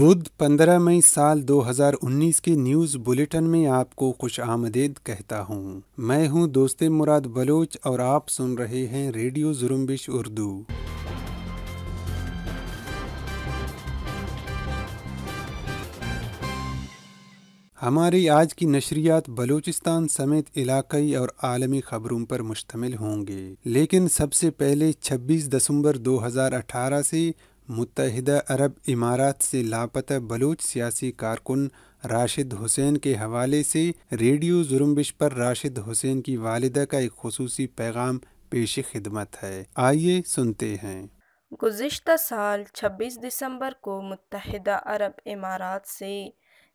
بدھ پندرہ مئی سال دو ہزار انیس کے نیوز بلیٹن میں آپ کو خوش آمدید کہتا ہوں۔ میں ہوں دوست مراد بلوچ اور آپ سن رہے ہیں ریڈیو زرمبش اردو۔ ہماری آج کی نشریات بلوچستان سمیت علاقائی اور عالمی خبروں پر مشتمل ہوں گے، لیکن سب سے پہلے چھبیس دسمبر دو ہزار اٹھارہ سے متحدہ عرب امارات سے لاپتہ بلوچ سیاسی کارکن راشد حسین کے حوالے سے ریڈیو زرمبش پر راشد حسین کی والدہ کا ایک خصوصی پیغام پیش خدمت ہے۔ آئیے سنتے ہیں۔ گزشتہ سال چھبیس دسمبر کو متحدہ عرب امارات سے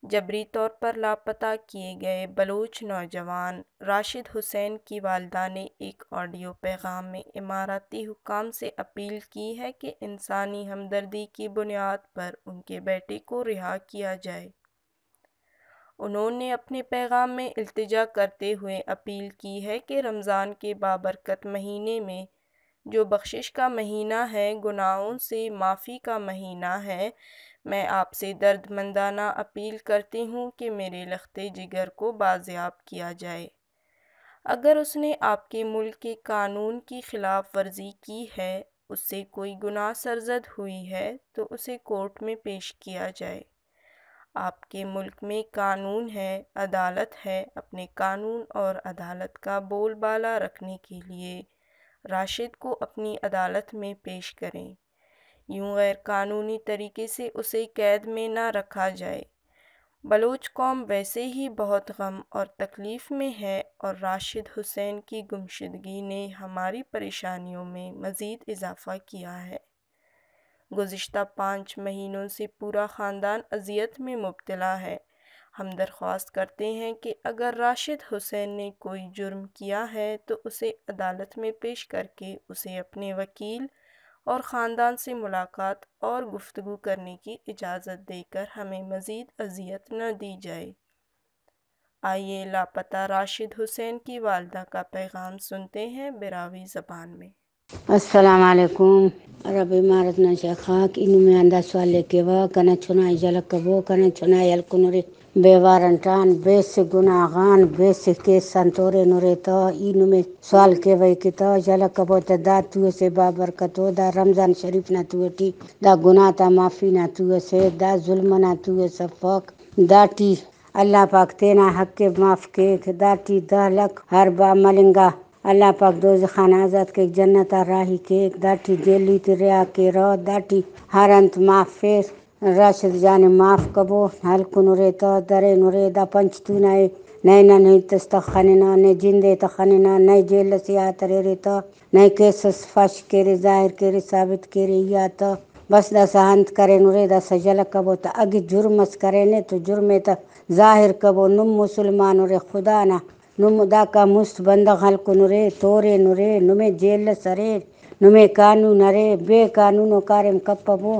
جبری طور پر لاپتہ کیے گئے بلوچ نوجوان راشد حسین کی والدہ نے ایک آڈیو پیغام میں اماراتی حکام سے اپیل کی ہے کہ انسانی ہمدردی کی بنیاد پر ان کے بیٹے کو رہا کیا جائے۔ انہوں نے اپنے پیغام میں التجا کرتے ہوئے اپیل کی ہے کہ رمضان کے بابرکت مہینے میں جو بخشش کا مہینہ ہے، گناہوں سے معافی کا مہینہ ہے میں آپ سے درد مندانہ اپیل کرتی ہوں کہ میرے لختے جگر کو بازیاب کیا جائے۔ اگر اس نے آپ کے ملک کے قانون کی خلاف ورزی کی ہے، اس سے کوئی گناہ سرزد ہوئی ہے تو اسے کورٹ میں پیش کیا جائے۔ آپ کے ملک میں قانون ہے، عدالت ہے، اپنے قانون اور عدالت کا بول بالا رکھنے کے لیے راشد کو اپنی عدالت میں پیش کریں۔ یوں غیر قانونی طریقے سے اسے قید میں نہ رکھا جائے۔ بلوچ قوم ویسے ہی بہت غم اور تکلیف میں ہے اور راشد حسین کی گمشدگی نے ہماری پریشانیوں میں مزید اضافہ کیا ہے۔ گزشتہ پانچ مہینوں سے پورا خاندان اذیت میں مبتلا ہے۔ ہم درخواست کرتے ہیں کہ اگر راشد حسین نے کوئی جرم کیا ہے تو اسے عدالت میں پیش کر کے اسے اپنے وکیل اور خاندان سے ملاقات اور گفتگو کرنے کی اجازت دے کر ہمیں مزید اذیت نہ دی جائے۔ آئیے لاپتہ راشد حسین کی والدہ کا پیغام سنتے ہیں براوی زبان میں۔ السلام علیکم۔ عرب امارت نشا خاک انو میں اندہ سوالے کے وا، کنا چنائی جلک کبو، کنا چنائی الکنوری۔ بے وارنٹان بے سے گناغان بے سے کے سنتورے نورے تا اینو میں سوال کے وی کتا جلک کبو تا دا تو سے بابرکتو دا رمضان شریف نہ تو ٹی دا گناہ تا معافی نہ تو سے دا ظلم نہ تو سفاق دا ٹی اللہ پاک تینا حق کے معاف کے دا ٹی دا لک ہر با ملنگا اللہ پاک دوز خانہ آزاد کے جنت راہی کے داٹی جیلی تی ریا کے رو داٹی ہر انت معاف فیر راشد جان معاف کبو حل کنورے تو درے نورے دا پنچ تو نائے نئے نہ نہیں تستا خاننا نئے جندے تا خاننا نئے جیل سے آتا رے تو نئے کیسس فش ظاہر کے رے ثابت کے رے یا تو بس دا سہانت کرے نورے دا سجل کبو تا اگی جرمس کرے نے تو جرمے تا ظاہر کبو نم مسلمان رے خدا نا نم دا کا مست بندہ خلق نورے تورے نورے نمے جیل سرے نمے قانون رے بے قانون کارم کپبو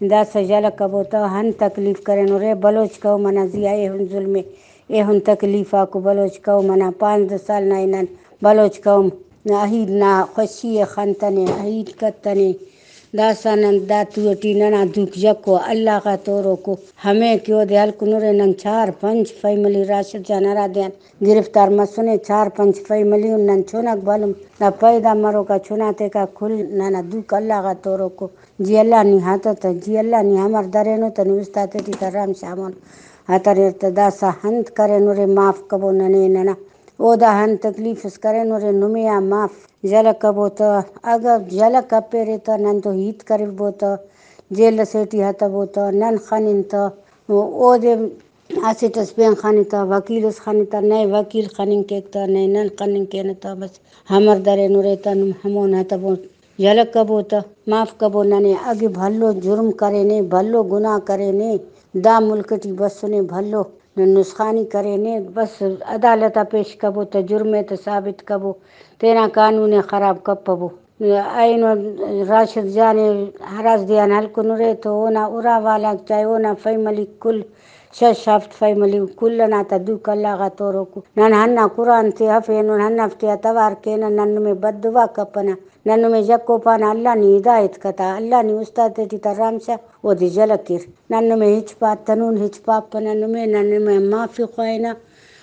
دا سجاله کبو تا هن تکلیف کرن ره بلوچ کو منا زیا هن ظلم اے هن تکلیفا کو بلوچ کو منا پانچ دو سال نائنن بلوچ قوم ناہید نا خوشی خنتنے عید کتنے دا سنن دا توٹی ننا دکھ جکو اللہ کا تورو کو ہمیں کیوں دے کنورے نن چار پنچ فیملی راشد جانرا دین۔ گرفتار مسنے چار پنچ فیملی نن چونک بالم دا پیدا مرو کا چوناتے کا کھل ننا دکھ، اللہ کا تورو کو جی اللہ نی ہاتھ تا جی اللہ نی ہمار درینو تا نوستاتے تی کرام شامون۔ ہاتر ارتدا سا ہنت کرے نورے معاف کبو ننے ننا۔ او دا ہن تکلیف اس کرے نورے نمیا معاف۔ جلک کبو تو اگر جلک کپے رے تو نن تو ہیت کرے بو تو جیل سیٹی ہتا بو تو نن خانن تو او دے اسیٹس پین خانی تو وکیل اس خانی تو نئے وکیل خانن کے تو نئے نن خانن کے تو بس ہمر درے نورے تو ہمون ہتا بو۔ جلک کبو تو معاف کبو ننے، اگے بھلو جرم کرے نے، بھلو گناہ کرے نے۔ دا ملک ٹی بس نے بھلو نسخانی کرے نے بس عدالت پیش کبو تو جرم تو ثابت کبو تینا قانون خراب کپبو این راشد جانے ہراس دیا نل کنورے تو اونا اورا والا چاہے اونا فیملی کل شش ہفت فیملی کل نا تا دو کلا غا تورو کو نن ہنا قرآن تی حفین ہن ہفتی اتوار ನನ್ನ ಮೇಜ ಕೋಪಾನ ಅಲ್ಲ ನೀ ಇದಾಯ್ತು ಕತ ಅಲ್ಲ ನೀ ಉಸ್ತಾದ್ ಟಿ ತರಾಮ್ಸ ಓದಿ ಜಲಕಿರ್ ನನ್ನ ಮೇ ಹಿಚ್ಪ ತನೂನ್ ಹಿಚ್ಪ ಅಪ್ಪ ನನ್ನ ಮೇ ನನ್ನ ಮೇ ಮಾಫಿ ಖಾಯ್ನ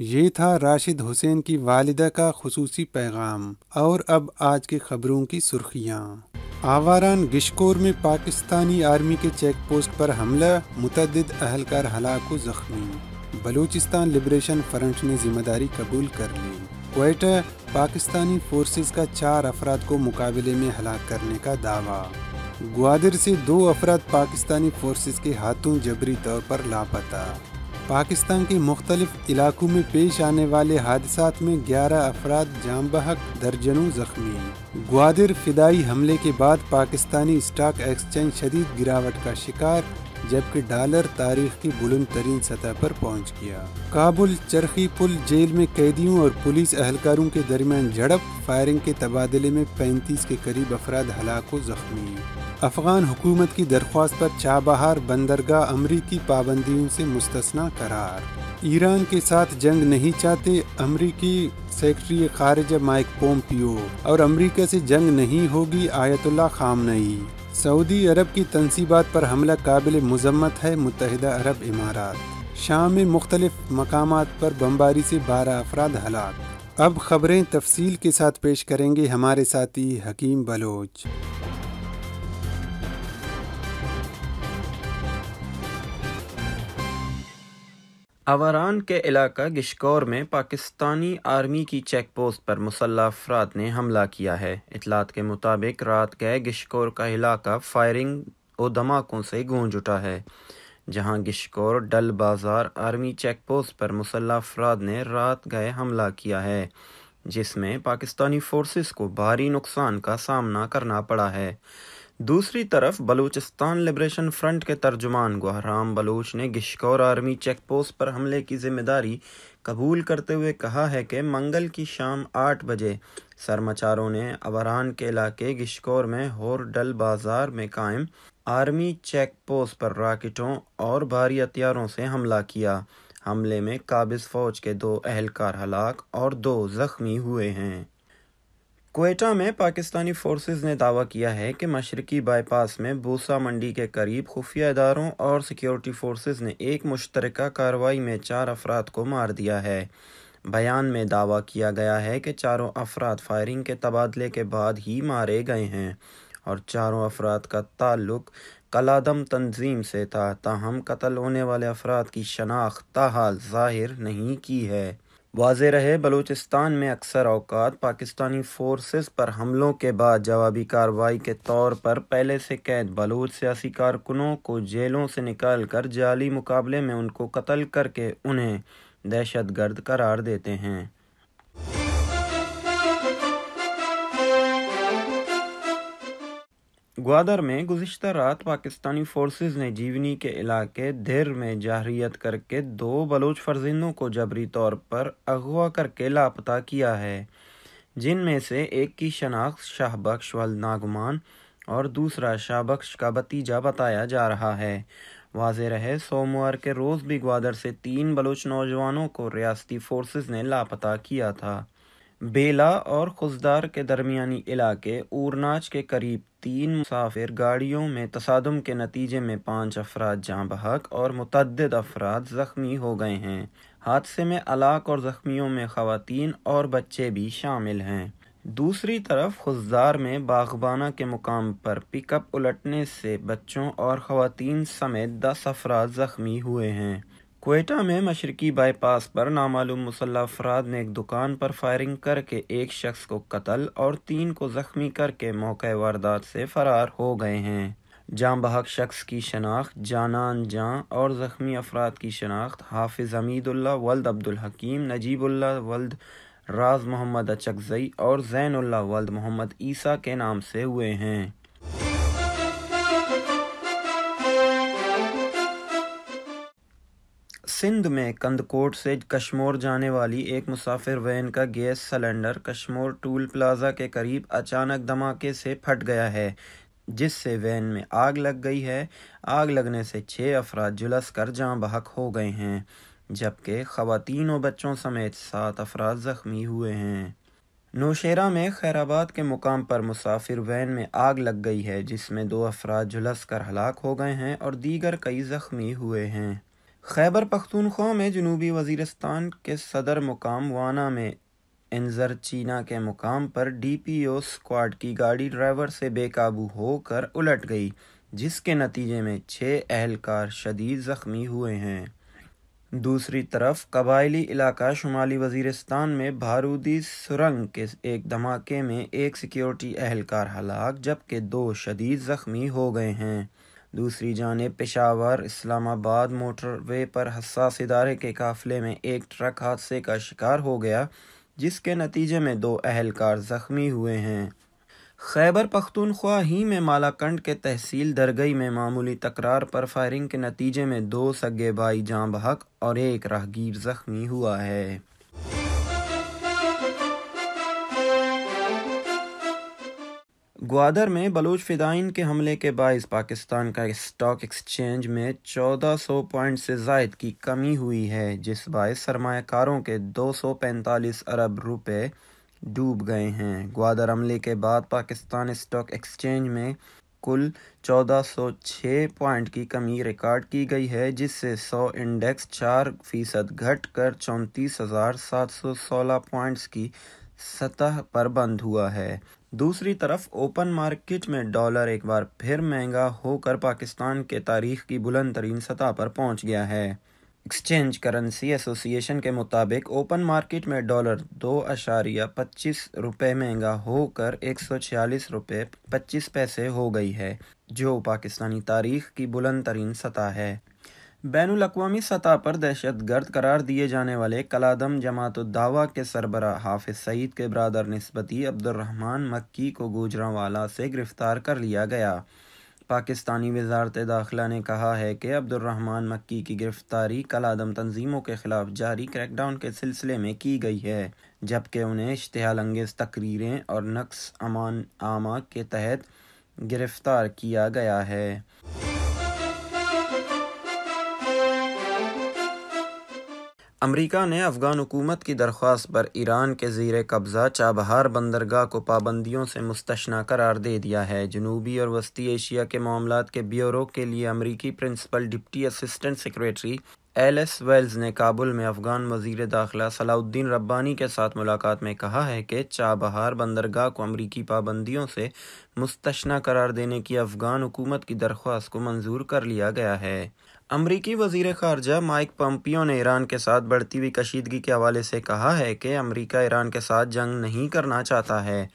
یہ تھا راشد حسین کی والدہ کا خصوصی پیغام اور اب آج کی خبروں کی سرخیاں۔ آواران گشکور میں پاکستانی آرمی کے چیک پوسٹ پر حملہ، متعدد اہلکار ہلاک و زخمی۔ بلوچستان لبریشن فرنٹ نے ذمہ داری قبول کر لی۔ کوئٹہ، پاکستانی فورسز کا چار افراد کو مقابلے میں ہلاک کرنے کا دعویٰ۔ گوادر سے دو افراد پاکستانی فورسز کے ہاتھوں جبری طور پر لاپتہ۔ پاکستان کے مختلف علاقوں میں پیش آنے والے حادثات میں گیارہ افراد جام بحق درجنوں زخمی۔ ہیں گوادر فدائی حملے کے بعد پاکستانی اسٹاک ایکسچینج شدید گراوٹ کا شکار۔ جبکہ ڈالر تاریخ کی بلند ترین سطح پر پہنچ گیا۔ کابل چرخی پل جیل میں قیدیوں اور پولیس اہلکاروں کے درمیان جھڑپ، فائرنگ کے تبادلے میں پینتیس کے قریب افراد ہلاک و زخمی۔ افغان حکومت کی درخواست پر چابہار بندرگاہ امریکی پابندیوں سے مستثنا قرار۔ ایران کے ساتھ جنگ نہیں چاہتے، امریکی سیکرٹری خارجہ مائک پومپیو اور امریکہ سے جنگ نہیں ہوگی آیت اللہ خامنئی۔ سعودی عرب کی تنصیبات پر حملہ قابل مذمت ہے متحدہ عرب امارات۔ شام میں مختلف مقامات پر بمباری سے بارہ افراد ہلاک۔ اب خبریں تفصیل کے ساتھ پیش کریں گے ہمارے ساتھی حکیم بلوچ۔ آوران کے علاقہ گشکور میں پاکستانی آرمی کی چیک پوسٹ پر مسلح افراد نے حملہ کیا ہے۔ اطلاعات کے مطابق، رات گئے گشکور کا علاقہ فائرنگ و دھماکوں سے گونج اٹھا ہے، جہاں گشکور ڈل بازار آرمی چیک پوسٹ پر مسلح افراد نے رات گئے حملہ کیا ہے، جس میں پاکستانی فورسز کو بھاری نقصان کا سامنا کرنا پڑا ہے۔ دوسری طرف بلوچستان لبریشن فرنٹ کے ترجمان گہرام بلوچ نے گشکور آرمی چیک پوسٹ پر حملے کی ذمہ داری قبول کرتے ہوئے کہا ہے کہ منگل کی شام آٹھ بجے سرمچاروں نے ابران کے علاقے گشکور میں ہور ڈل بازار میں قائم آرمی چیک پوسٹ پر راکٹوں اور بھاری ہتھیاروں سے حملہ کیا۔ حملے میں قابض فوج کے دو اہلکار ہلاک اور دو زخمی ہوئے ہیں۔ کوئٹہ میں پاکستانی فورسز نے دعویٰ کیا ہے کہ مشرقی بائی پاس میں بوسا منڈی کے قریب خفیہ اداروں اور سیکیورٹی فورسز نے ایک مشترکہ کارروائی میں چار افراد کو مار دیا ہے۔ بیان میں دعویٰ کیا گیا ہے کہ چاروں افراد فائرنگ کے تبادلے کے بعد ہی مارے گئے ہیں اور چاروں افراد کا تعلق کلادم تنظیم سے تھا، تاہم قتل ہونے والے افراد کی شناخت تاحال ظاہر نہیں کی ہے۔ واضح رہے، بلوچستان میں اکثر اوقات پاکستانی فورسز پر حملوں کے بعد جوابی کارروائی کے طور پر پہلے سے قید بلوچ سیاسی کارکنوں کو جیلوں سے نکال کر جعلی مقابلے میں ان کو قتل کر کے انہیں دہشت گرد قرار دیتے ہیں۔ گوادر میں گزشتہ رات پاکستانی فورسز نے جیونی کے علاقے دھر میں جہریت کر کے دو بلوچ فرزندوں کو جبری طور پر اغوا کر کے لاپتہ کیا ہے، جن میں سے ایک کی شناخت شاہ بخش ولد ناگمان اور دوسرا شاہ بخش کا بتیجا بتایا جا رہا ہے۔ واضح رہے سوموار کے روز بھی گوادر سے تین بلوچ نوجوانوں کو ریاستی فورسز نے لاپتہ کیا تھا۔ بیلا اور خزدار کے درمیانی علاقے اورناچ کے قریب تین مسافر گاڑیوں میں تصادم کے نتیجے میں پانچ افراد جاں بحق اور متعدد افراد زخمی ہو گئے ہیں۔ حادثے میں علاق اور زخمیوں میں خواتین اور بچے بھی شامل ہیں۔ دوسری طرف خزدار میں باغبانہ کے مقام پر پک اپ الٹنے سے بچوں اور خواتین سمیت دس افراد زخمی ہوئے ہیں۔ کوئٹہ میں مشرقی بائی پاس پر نامعلوم مسلح افراد نے ایک دکان پر فائرنگ کر کے ایک شخص کو قتل اور تین کو زخمی کر کے موقع واردات سے فرار ہو گئے ہیں۔ جاں بحق شخص کی شناخت، جانان جاں اور زخمی افراد کی شناخت، حافظ حمید اللہ، ولد عبدالحکیم، نجیب اللہ، ولد راز محمد اچکزئی اور زین اللہ، ولد محمد عیسیٰ کے نام سے ہوئے ہیں۔ سندھ میں کندکوٹ سے کشمور جانے والی ایک مسافر وین کا gas cylinder Kashmore toll plaza کے قریب اچانک دھماکے سے پھٹ گیا ہے، جس سے وین میں آگ لگ گئی ہے۔ آگ لگنے سے چھ افراد جلس کر جاں بحق ہو گئے ہیں، جبکہ خواتین و بچوں سمیت سات افراد زخمی ہوئے ہیں۔ نوشیرہ میں خیرآباد کے مقام پر مسافر وین میں آگ لگ گئی ہے، جس میں دو افراد جلس کر ہلاک ہو گئے ہیں اور دیگر کئی زخمی ہوئے ہیں۔ خیبر پختونخوا میں جنوبی وزیرستان کے صدر مقام وانا میں انظر چینا کے مقام پر ڈی پی او سکواڈ کی گاڑی ڈرائیور سے بے قابو ہو کر الٹ گئی، جس کے نتیجے میں چھ اہلکار شدید زخمی ہوئے ہیں۔ دوسری طرف، قبائلی علاقہ شمالی وزیرستان میں بھارودی سرنگ کے ایک دھماکے میں ایک سیکیورٹی اہلکار ہلاک، جبکہ دو شدید زخمی ہو گئے ہیں۔ دوسری جانب، پشاور، اسلام آباد موٹر وے پر حساس ادارے کے قافلے میں ایک ٹرک حادثے کا شکار ہو گیا، جس کے نتیجے میں دو اہلکار زخمی ہوئے ہیں۔ خیبر پختونخوا ہی میں مالاکنڈ کے تحصیل درگئی میں معمولی تکرار پر فائرنگ کے نتیجے میں دو سگے بھائی جاں بحق اور ایک راہگیر زخمی ہوا ہے۔ گوادر میں بلوچ فدائین کے حملے کے باعث پاکستان کا اسٹاک ایکسچینج میں چودہ سو پوائنٹ سے زائد کی کمی ہوئی ہے، جس باعث سرمایہ کاروں کے دو سو پینتالیس ارب روپے ڈوب گئے ہیں۔ گوادر حملے کے بعد پاکستان اسٹاک ایکسچینج میں کل چودہ سو چھ پوائنٹ کی کمی ریکارڈ کی گئی ہے، جس سے سو انڈیکس چار فیصد گھٹ کر چونتیس ہزار سات سو سولہ پوائنٹس کی سطح پر بند ہوا ہے۔ دوسری طرف اوپن مارکیٹ میں ڈالر ایک بار پھر مہنگا ہو کر پاکستان کے تاریخ کی بلند ترین سطح پر پہنچ گیا ہے۔ ایکسچینج کرنسی ایسوسی ایشن کے مطابق اوپن مارکیٹ میں ڈالر دو اشاریہ پچیس روپے مہنگا ہو کر ایک سو چھیالیس روپے پچیس پیسے ہو گئی ہے، جو پاکستانی تاریخ کی بلند ترین سطح ہے۔ بین الاقوامی سطح پر دہشت گرد قرار دیے جانے والے کلادم جماعت الدعوہ کے سربراہ حافظ سعید کے برادر نسبتی عبد الرحمن مکی کو گوجرانوالا سے گرفتار کر لیا گیا۔ پاکستانی وزارت داخلہ نے کہا ہے کہ عبد الرحمن مکی کی گرفتاری کلادم تنظیموں کے خلاف جاری کریک ڈاؤن کے سلسلے میں کی گئی ہے، جبکہ انہیں اشتعال انگیز تقریریں اور نقص امان عامہ کے تحت گرفتار کیا گیا ہے۔ امریکہ نے افغان حکومت کی درخواست پر ایران کے زیر قبضہ چابہار بندرگاہ کو پابندیوں سے مستثنا قرار دے دیا ہے۔ جنوبی اور وسطی ایشیا کے معاملات کے بیورو کے لیے امریکی principal deputy assistant secretary L S Wells نے کابل میں افغان وزیر داخلہ صلاح الدین ربانی کے ساتھ ملاقات میں کہا ہے کہ چابہار بندرگاہ کو امریکی پابندیوں سے مستثنا قرار دینے کی افغان حکومت کی درخواست کو منظور کر لیا گیا ہے۔ امریکی وزیر خارجہ مائک پمپیو نے ایران کے ساتھ بڑھتی ہوئی کشیدگی کے حوالے سے کہا ہے کہ امریکہ ایران کے ساتھ جنگ نہیں کرنا چاہتا ہے۔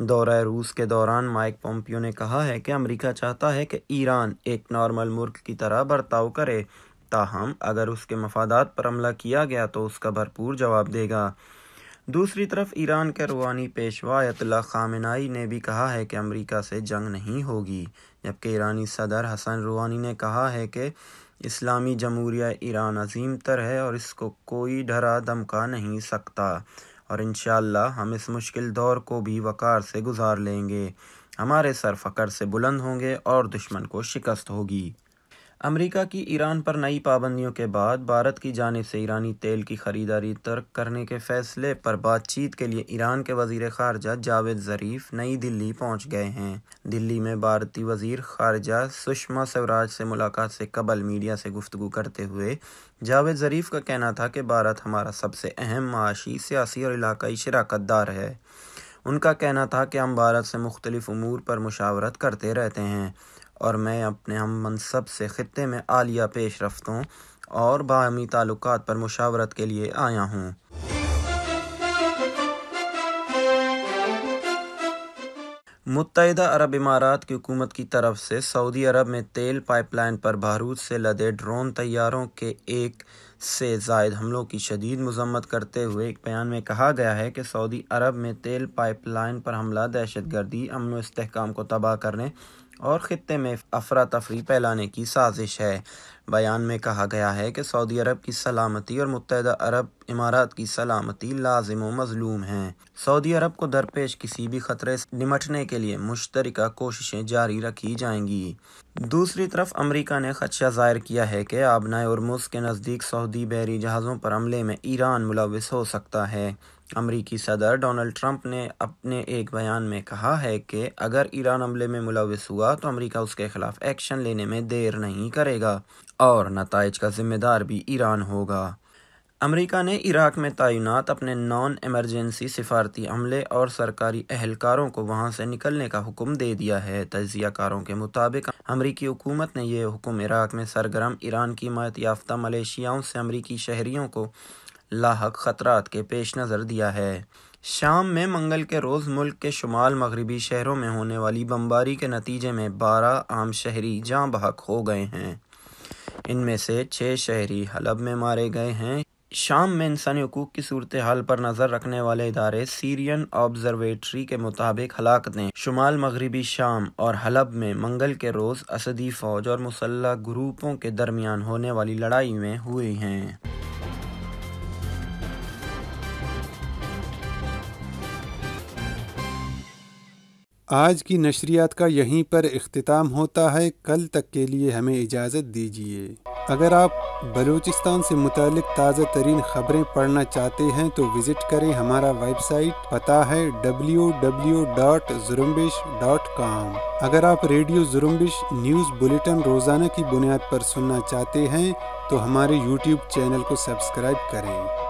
دورہ روس کے دوران مائک پمپیو نے کہا ہے کہ امریکہ چاہتا ہے کہ ایران ایک نارمل ملک کی طرح برتاؤ کرے۔ تاہم اگر اس کے مفادات پر حملہ کیا گیا تو اس کا بھرپور جواب دے گا۔ دوسری طرف، ایران کے روحانی پیشوا آیت اللہ خامنائی نے بھی کہا ہے کہ امریکہ سے جنگ نہیں ہوگی، جبکہ ایرانی صدر حسن روحانی نے کہا ہے کہ اسلامی جمہوریہ ایران عظیم تر ہے اور اس کو کوئی ڈھرا دمکا نہیں سکتا۔ اور انشاءاللہ ہم اس مشکل دور کو بھی وقار سے گزار لیں گے۔ ہمارے سر فقر سے بلند ہوں گے اور دشمن کو شکست ہوگی۔ امریکہ کی ایران پر نئی پابندیوں کے بعد بھارت کی جانب سے ایرانی تیل کی خریداری ترک کرنے کے فیصلے پر بات چیت کے لیے ایران کے وزیر خارجہ جاوید ظریف نئی دلی پہنچ گئے ہیں۔ دلی میں بھارتی وزیر خارجہ سشما سوراج سے ملاقات سے قبل میڈیا سے گفتگو کرتے ہوئے جاوید ظریف کا کہنا تھا کہ بھارت ہمارا سب سے اہم معاشی، سیاسی اور علاقائی شراکت دار ہے۔ ان کا کہنا تھا کہ ہم بھارت سے مختلف امور پر مشاورت کرتے رہتے ہیں۔ اور میں اپنے ہم منصب سے خطے میں عالیہ پیش رفتوں اور باہمی تعلقات پر مشاورت کے لیے آیا ہوں۔ متحدہ عرب امارات کی حکومت کی طرف سے سعودی عرب میں تیل پائپ لائن پر بارود سے لدے ڈرون طیاروں کے ایک سے زائد حملوں کی شدید مذمت کرتے ہوئے ایک بیان میں کہا گیا ہے کہ سعودی عرب میں تیل پائپ لائن پر حملہ دہشت گردی، امن و استحکام کو تباہ کرنے اور خطے میں افراتفری پھیلانے کی سازش ہے۔ بیان میں کہا گیا ہے کہ سعودی عرب کی سلامتی اور متحدہ عرب امارات کی سلامتی لازم و مظلوم ہیں۔ سعودی عرب کو درپیش کسی بھی خطرے سے نمٹنے کے لیے مشترکہ کوششیں جاری رکھی جائیں گی۔ دوسری طرف امریکہ نے خدشہ ظاہر کیا ہے کہ آبنائے ارمز کے نزدیک سعودی بحری جہازوں پر حملے میں ایران ملوث ہو سکتا ہے۔ امریکی صدر ڈونلڈ ٹرمپ نے اپنے ایک بیان میں کہا ہے کہ اگر ایران حملے میں ملوث ہوا تو امریکہ اس کے خلاف ایکشن لینے میں دیر نہیں کرے گا اور نتائج کا ذمہ دار بھی ایران ہوگا۔ امریکہ نے عراق میں تعینات، اپنے نان ایمرجنسی سفارتی عملے اور سرکاری اہلکاروں کو وہاں سے نکلنے کا حکم دے دیا ہے۔ تجزیہ کاروں کے مطابق، امریکی حکومت نے یہ حکم عراق میں سرگرم ایران کی مایت یافتہ ملیشیاؤں سے امریکی شہریوں کو لاحق خطرات کے پیش نظر دیا ہے۔ شام میں منگل کے روز ملک کے شمال مغربی شہروں میں ہونے والی بمباری کے نتیجے میں بارہ عام شہری جاں بحق ہو گئے ہیں۔ ان میں سے چھ شہری حلب میں مارے گئے ہیں۔ شام میں انسانی حقوق کی صورتحال پر نظر رکھنے والے ادارے سیرین آبزرویٹری کے مطابق ہلاکتیں۔ شمال مغربی شام اور حلب میں منگل کے روز اسدی فوج اور مسلح گروپوں کے درمیان ہونے والی لڑائی میں ہوئی ہیں۔ آج کی نشریات کا یہیں پر اختتام ہوتا ہے۔ کل تک کے لیے ہمیں اجازت دیجیے اگر آپ بلوچستان سے متعلق تازہ ترین خبریں پڑھنا چاہتے ہیں تو وزٹ کریں ہمارا ویب سائٹ۔ پتہ ہے W W dot Zrumbesh dot com اگر آپ ریڈیو زرمبش نیوز بلیٹن روزانہ کی بنیاد پر سننا چاہتے ہیں تو ہمارے یوٹیوب چینل کو سبسکرائب کریں۔